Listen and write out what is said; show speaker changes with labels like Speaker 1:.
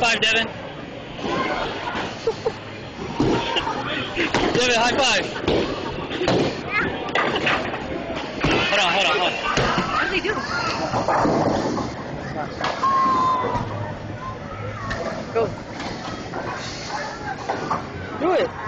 Speaker 1: High five, Devin. Devin, high five. Hold on, hold on, hold on. What does he do? Go. Do it.